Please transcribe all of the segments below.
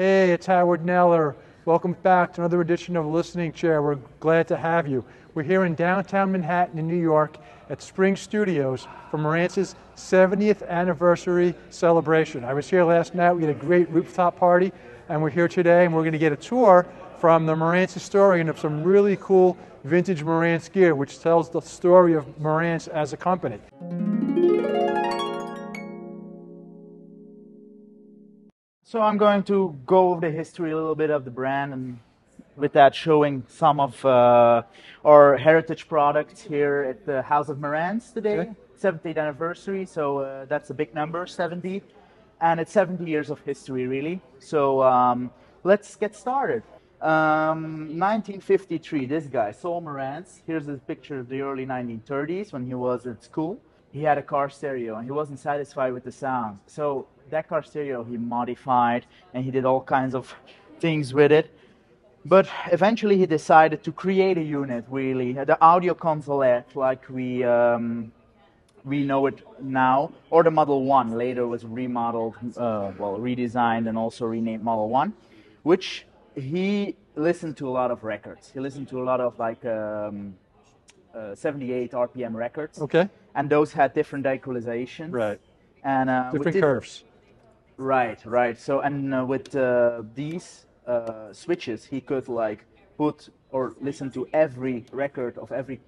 Hey, it's Howard Kneller. Welcome back to another edition of Listening Chair. We're glad to have you. We're here in downtown Manhattan in New York at Spring Studios for Marantz's 70th anniversary celebration. I was here last night. We had a great rooftop party, and we're here today, and we're going to get a tour from the Marantz historian of some really cool vintage Marantz gear, which tells the story of Marantz as a company. So I'm going to go over the history a little bit of the brand and with that showing some of uh, our heritage products here at the House of Marantz today, okay. 70th anniversary. So uh, that's a big number, 70, and it's 70 years of history really. So um, let's get started. Um, 1953, this guy, Saul Marantz. Here's a picture of the early 1930s when he was at school. He had a car stereo and he wasn't satisfied with the sound. So that car stereo he modified and he did all kinds of things with it. But eventually he decided to create a unit, really, the audio consolette like we, um, we know it now, or the Model 1 later was remodeled, uh, well, redesigned and also renamed Model 1, which he listened to a lot of records. He listened to a lot of like um, uh, 78 RPM records. Okay. And those had different equalizations. Right. And uh, different curves. Right, right. So and uh, with uh, these uh, switches, he could like put or listen to every record of every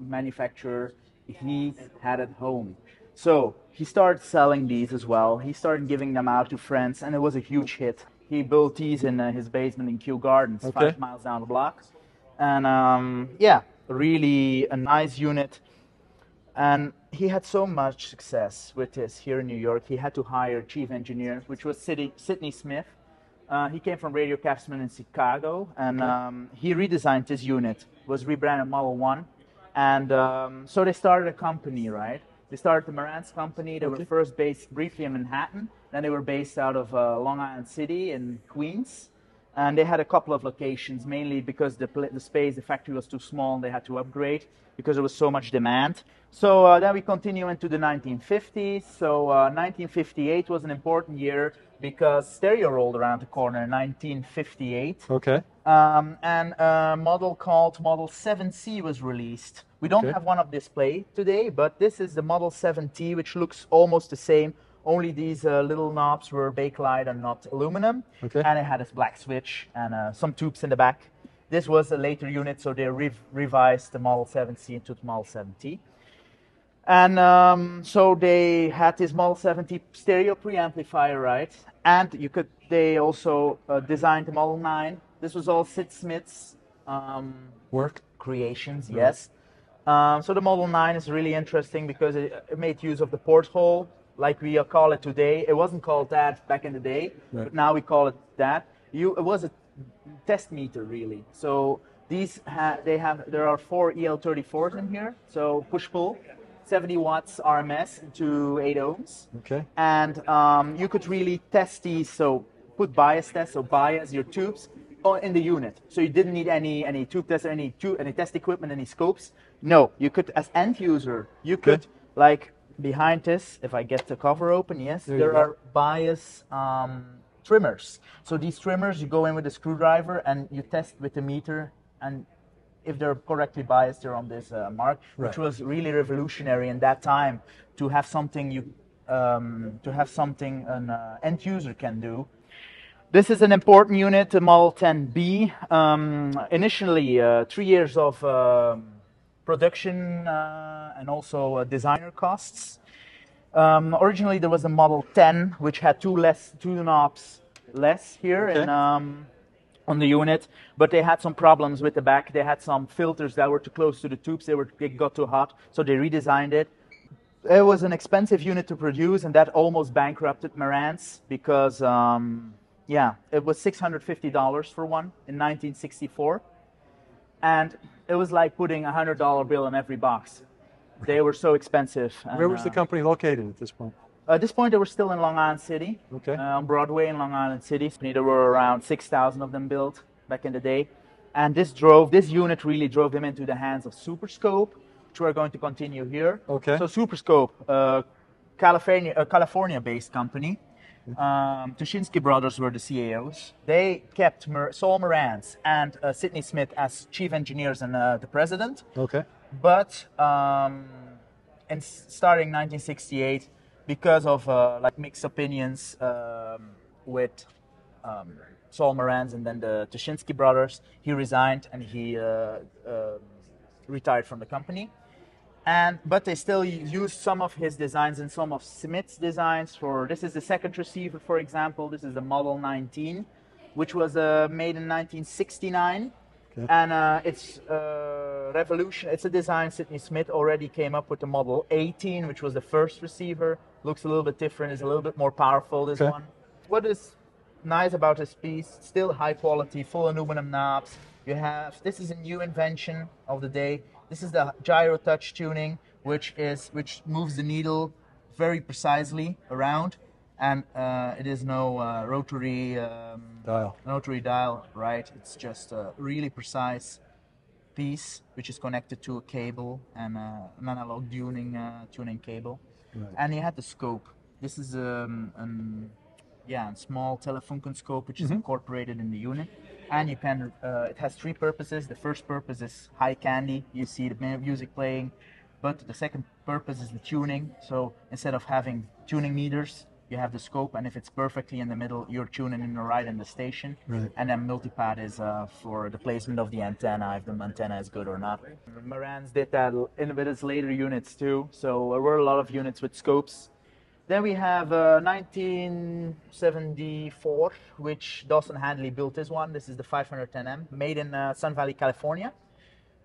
manufacturer he had at home. So he started selling these as well. He started giving them out to friends, and it was a huge hit. He built these in uh, his basement in Kew Gardens, okay. five miles down the block. And um, yeah, really a nice unit. And he had so much success with this here in New York. He had to hire a chief engineer, which was Sidney Smith. Uh, he came from Radio Craftsman in Chicago, and um, he redesigned this unit. Was rebranded Model One, and um, so they started a company, right? They started the Marantz company. They okay. were first based briefly in Manhattan, then they were based out of uh, Long Island City in Queens, and they had a couple of locations, mainly because the, the space, the factory was too small, and they had to upgrade because there was so much demand. So uh, then we continue into the 1950s. So uh, 1958 was an important year because stereo rolled around the corner in 1958. Okay. Um, and a model called Model 7C was released. We don't okay. have one of display today, but this is the Model 7T, which looks almost the same. Only these uh, little knobs were bakelite and not aluminum. Okay. And it had a black switch and uh, some tubes in the back. This was a later unit, so they rev revised the Model 7C into the Model 7T. And um, so they had this Model 7T stereo preamplifier, right? And you could. They also uh, designed the Model 9. This was all Sid Smith's um, work creations. Yes. Um, so the Model 9 is really interesting because it, it, made use of the porthole, like we call it today. It wasn't called that back in the day, right. but now we call it that. You, it was a test meter really. So these ha- they have there are four EL34s in here. So push pull, 70 watts RMS to 8 ohms. Okay. And um, you could really test these. So put bias test, so bias your tubes in the unit. So you didn't need any any tube test, any tube, any test equipment, any scopes. No, you could as end user, you could okay. like behind this. If I get the cover open, yes, there, there are bias. Um, trimmers. So these trimmers, you go in with a screwdriver and you test with the meter, and if they're correctly biased, they're on this uh, mark, right. which was really revolutionary in that time to have something you um, to have something an uh, end user can do. This is an important unit, the Model 10B. Um, initially, uh, three years of um, production uh, and also uh, designer costs. Um, originally, there was a Model 10, which had two less two knobs less here okay. in, um, on the unit, but they had some problems with the back. They had some filters that were too close to the tubes. They were it got too hot, so they redesigned it. It was an expensive unit to produce, and that almost bankrupted Marantz because, um, yeah, it was $650 for one in 1964, and it was like putting a hundred dollar bill in every box. They were so expensive. And, Where was the uh, company located at this point? At this point, they were still in Long Island City. Okay. Uh, on Broadway in Long Island City. There were around 6,000 of them built back in the day. And this drove, this unit really drove them into the hands of Superscope, which we're going to continue here. Okay. So Superscope, uh, California, a California-based company. Um, Tushinsky brothers were the CEOs. They kept Mer- Saul Marantz and uh, Sidney Smith as chief engineers and uh, the president. Okay. But um, in s- starting 1968, because of uh, like mixed opinions um, with um, Saul Marantz and then the Tushinsky brothers, he resigned and he uh, um retired from the company. And but they still used some of his designs and some of Smith's designs. For this is the second receiver, for example. This is the Model 19, which was uh, made in 1969 Okay. and uh, it's uh, revolution. It's a design Sidney Smith already came up with the Model 18, which was the first receiver. Looks a little bit different. Is a little bit more powerful. This Okay. one. What is nice about this piece? Still high quality, full aluminum knobs. You have this is a new invention of the day. This is the gyro touch tuning, which is which moves the needle very precisely around, and uh, it is no uh, rotary. Um, Dial. rotary dial, right? It's just a really precise piece which is connected to a cable and uh, an analog tuning uh, tuning cable. Right. And you had the scope. This is um, an yeah, a small Telefunken scope which is incorporated in the unit. And you can uh, it has three purposes. The first purpose is high candy. You see the music playing. But the second purpose is the tuning. So instead of having tuning meters, you have the scope, and if it's perfectly in the middle, you're tuning in the right in the station. Right. And then multipath is uh, for the placement of the antenna, if the antenna is good or not. Marantz did that in with its later units too. So there were a lot of units with scopes. Then we have uh, 1974, which Dawson Handley built this one. This is the 510M, made in uh, Sun Valley, California.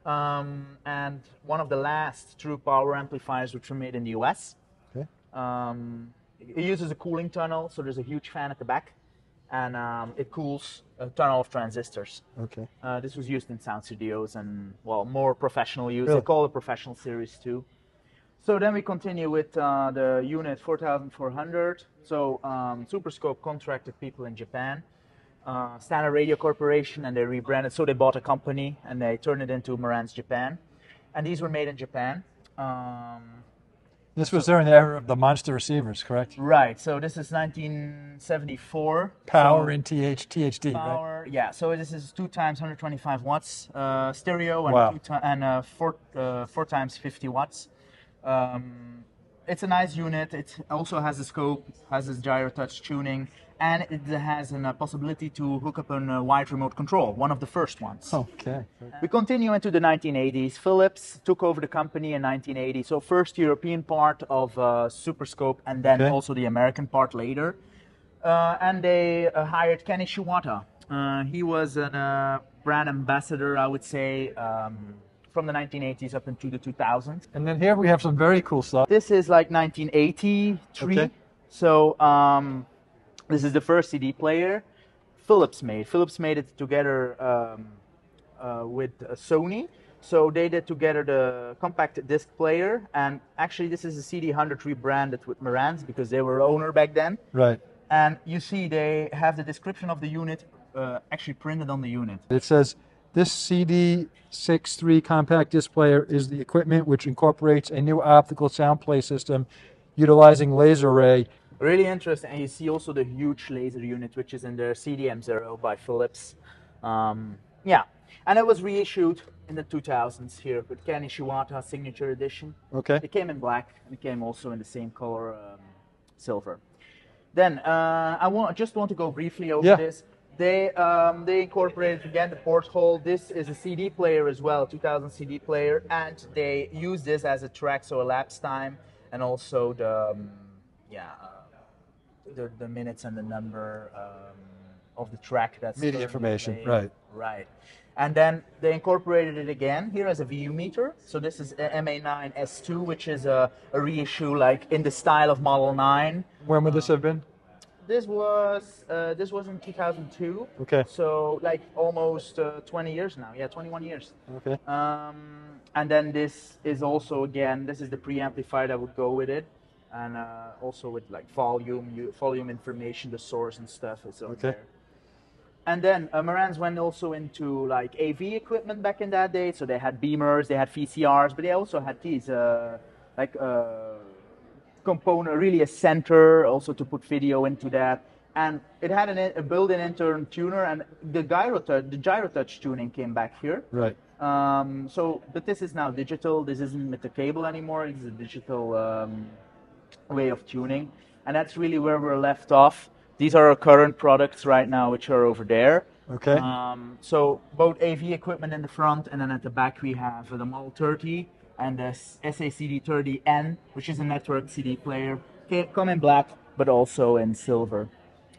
Um, and one of the last true power amplifiers which were made in the US. Okay. Um, it uses a cooling tunnel, so there's a huge fan at the back, and um, it cools a tunnel of transistors. Okay. Uh, this was used in sound studios and well, more professional use. Really? They call it professional series too. So then we continue with uh, the unit 4400. So um, Superscope contracted people in Japan, uh, Standard Radio Corporation, and they rebranded. So they bought a company and they turned it into Marantz Japan, and these were made in Japan. Um, This was during the era of the monster receivers, correct? right. So this is 1974. Power So- in TH, THD, right? power. Yeah, so this is two times 125 watts uh, stereo and Wow. and uh, four uh, four times 50 watts. Um, it's a nice unit. It also has a scope, has this gyro touch tuning, and it has a possibility to hook up a uh, wide remote control. One of the first ones. Okay. We continue into the 1980s. Philips took over the company in 1980. So first European part of uh, Superscope, and then Okay. also the American part later. Uh, and they uh, hired Ken Ishiwata. Uh, he was a uh, brand ambassador, I would say, um, from the 1980s up into the 2000s. And then here we have some very cool stuff. This is like 1983. Okay. So um, this is the first CD player Philips made. Philips made it together um, uh, with uh, Sony. So they did together the compact disc player, and actually this is a CD100 rebranded with Marantz because they were owner back then. Right. And you see they have the description of the unit uh, actually printed on the unit. It says this CD63 compact disc player is the equipment which incorporates a new optical sound play system utilizing laser array. Really interesting. And you see also the huge laser unit, which is in the CDM0 by Philips. Um, yeah. And it was reissued in the 2000s here with Ken Ishiwata signature edition. Okay. It came in black and it came also in the same color, um, silver. Then uh, I want just want to go briefly over Yeah. this. They um, they incorporated again the porthole. This is a CD player as well, 2000 CD player, and they use this as a track, so elapsed time, and also the um, yeah uh, the, the minutes and the number um, of the track that's Media information, playing. right. Right. And then they incorporated it again here as a VU meter. So this is a MA9 S2, which is a, a reissue like in the style of Model 9. When would this have been? This was uh, this was in 2002. Okay. So like almost uh, 20 years now. Yeah, 21 years. Okay. Um, and then this is also again this is the preamplifier that would go with it, and uh, also with like volume, you, volume information, the source and stuff is on Okay. there. And then uh, Marantz went also into like AV equipment back in that day. So they had beamers, they had VCRs, but they also had these uh, like uh, component, really a center, also to put video into that. And it had an, a built-in internal tuner, and the gyro touch, the gyro touch tuning came back here. Right. Um, so, but this is now digital. This isn't with the cable anymore. It's a digital um, way of tuning, and that's really where we're left off. These are our current products right now, which are over there. Okay. Um, so both AV equipment in the front, and then at the back we have the Model 30 and the SACD30N, which is a network CD player. Can come in black, but also in silver.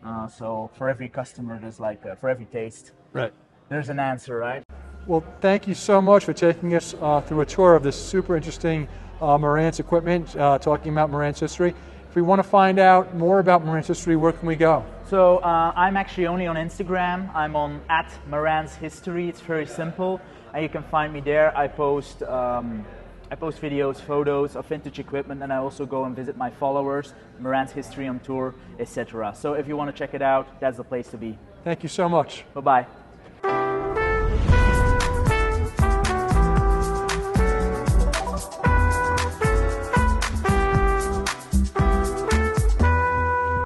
Uh, so for every customer, there's like uh, for every taste, Right. there's an answer, right? Well, thank you so much for taking us uh, through a tour of this super interesting uh, Marantz equipment, uh, talking about Marantz history. If we want to find out more about Marantz history, where can we go? So uh, I'm actually only on Instagram. I'm on at Marantz History. It's very simple, and you can find me there. I post um, I post videos, photos of vintage equipment, and I also go and visit my followers, Marantz History on tour, etc. So if you want to check it out, that's the place to be. Thank you so much. Bye bye.